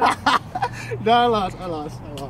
no, I lost. I lost. I lost.